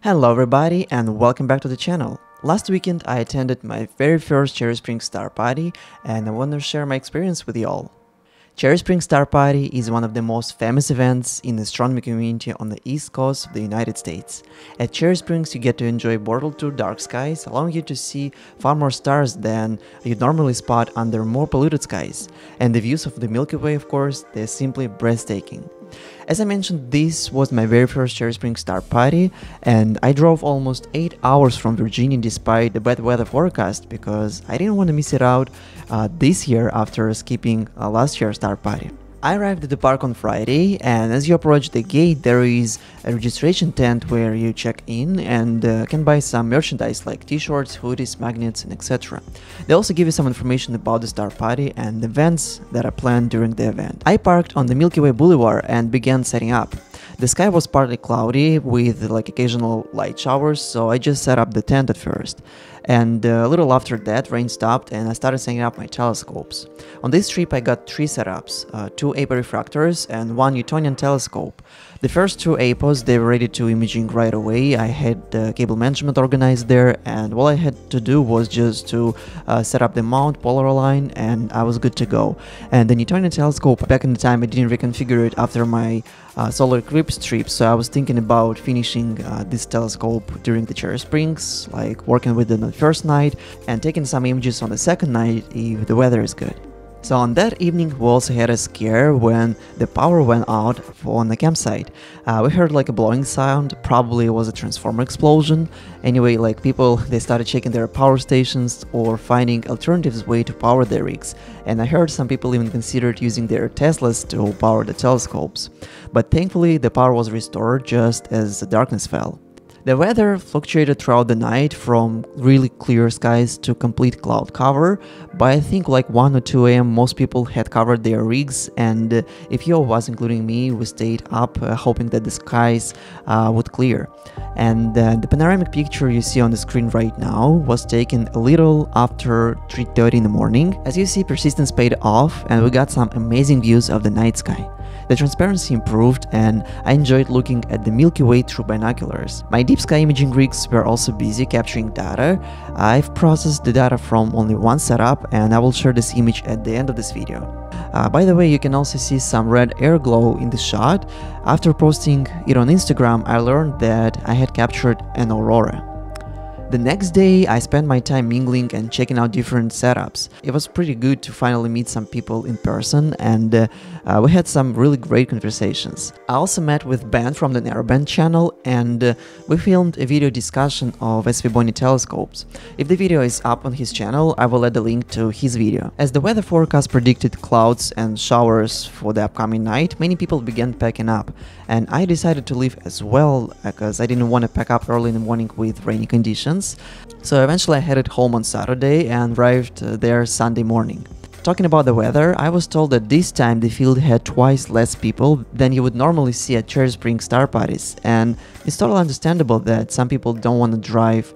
Hello everybody and welcome back to the channel. Last weekend I attended my very first Cherry Spring Star Party and I want to share my experience with you all. Cherry Spring Star Party is one of the most famous events in the astronomy community on the east coast of the United States. At Cherry Springs you get to enjoy Bortle 2 dark skies, allowing you to see far more stars than you'd normally spot under more polluted skies. And the views of the Milky Way of course, they're simply breathtaking. As I mentioned, this was my very first Cherry Spring Star Party, and I drove almost 8 hours from Virginia despite the bad weather forecast because I didn't want to miss it out uh, this year after skipping uh, last year's Star Party. I arrived at the park on Friday, and as you approach the gate, there is a registration tent where you check in and uh, can buy some merchandise like t-shirts, hoodies, magnets, and etc. They also give you some information about the Star Party and events that are planned during the event. I parked on the Milky Way Boulevard and began setting up. The sky was partly cloudy with like occasional light showers, so I just set up the tent at first. And uh, a little after that, rain stopped and I started setting up my telescopes. On this trip, I got three setups, uh, two APO refractors and one Newtonian telescope. The first two APOs, they were ready to imaging right away. I had the cable management organized there and all I had to do was just to uh, set up the mount, polar align and I was good to go. And the Newtonian telescope, back in the time I didn't reconfigure it after my uh, solar eclipse trip, so I was thinking about finishing uh, this telescope during the Cherry Springs, like working with the first night and taking some images on the second night if the weather is good. So on that evening we also had a scare when the power went out on the campsite. Uh, we heard like a blowing sound, probably it was a transformer explosion. Anyway, like people, they started checking their power stations or finding alternatives way to power their rigs. And I heard some people even considered using their Teslas to power the telescopes. But thankfully the power was restored just as the darkness fell. The weather fluctuated throughout the night from really clear skies to complete cloud cover, but I think like 1 or 2 am most people had covered their rigs and few of us including me we stayed up uh, hoping that the skies uh, would clear. And uh, the panoramic picture you see on the screen right now was taken a little after 3.30 in the morning. As you see persistence paid off and we got some amazing views of the night sky. The transparency improved and I enjoyed looking at the Milky Way through binoculars. My deep sky imaging rigs were also busy capturing data. I've processed the data from only one setup and I will share this image at the end of this video. Uh, by the way, you can also see some red air glow in the shot. After posting it on Instagram, I learned that I had captured an aurora. The next day, I spent my time mingling and checking out different setups. It was pretty good to finally meet some people in person and uh, we had some really great conversations. I also met with Ben from the Narrowband channel and uh, we filmed a video discussion of SVBONY telescopes. If the video is up on his channel, I will add a link to his video. As the weather forecast predicted clouds and showers for the upcoming night, many people began packing up and I decided to leave as well because I didn't want to pack up early in the morning with rainy conditions so eventually I headed home on Saturday and arrived uh, there Sunday morning. Talking about the weather, I was told that this time the field had twice less people than you would normally see at Cherry Spring Star Parties, and it's totally understandable that some people don't want to drive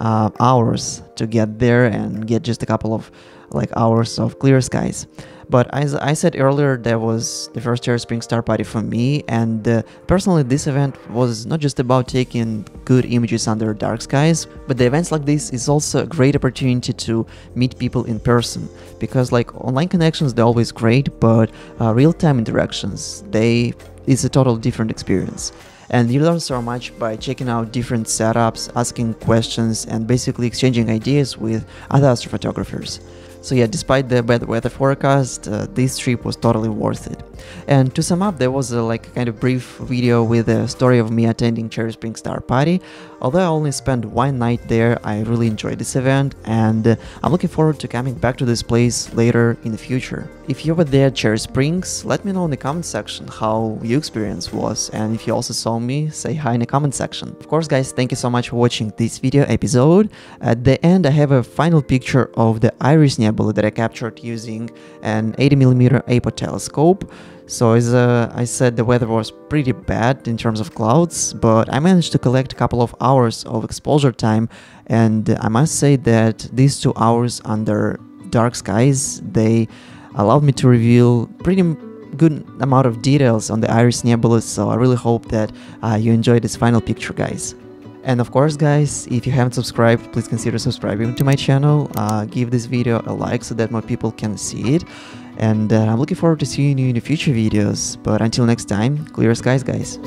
uh, hours to get there and get just a couple of like hours of clear skies. But as I said earlier, that was the first year Spring Star Party for me, and uh, personally, this event was not just about taking good images under dark skies, but the events like this is also a great opportunity to meet people in person, because like online connections, they're always great, but uh, real-time interactions, they is a total different experience and you learn so much by checking out different setups, asking questions, and basically exchanging ideas with other astrophotographers. So yeah, despite the bad weather forecast, uh, this trip was totally worth it. And to sum up, there was a like kind of brief video with a story of me attending Cherry Spring Star Party. Although I only spent one night there, I really enjoyed this event and uh, I'm looking forward to coming back to this place later in the future. If you were there at Cherry Springs, let me know in the comment section how your experience was and if you also saw me, say hi in the comment section. Of course guys, thank you so much for watching this video episode. At the end I have a final picture of the Iris Nebula that I captured using an 80mm APO telescope. So as uh, I said, the weather was pretty bad in terms of clouds, but I managed to collect a couple of hours of exposure time and I must say that these two hours under dark skies, they allowed me to reveal pretty good amount of details on the Iris Nebula, so I really hope that uh, you enjoy this final picture, guys. And of course, guys, if you haven't subscribed, please consider subscribing to my channel. Uh, give this video a like so that more people can see it. And uh, I'm looking forward to seeing you in the future videos. But until next time, clear skies, guys.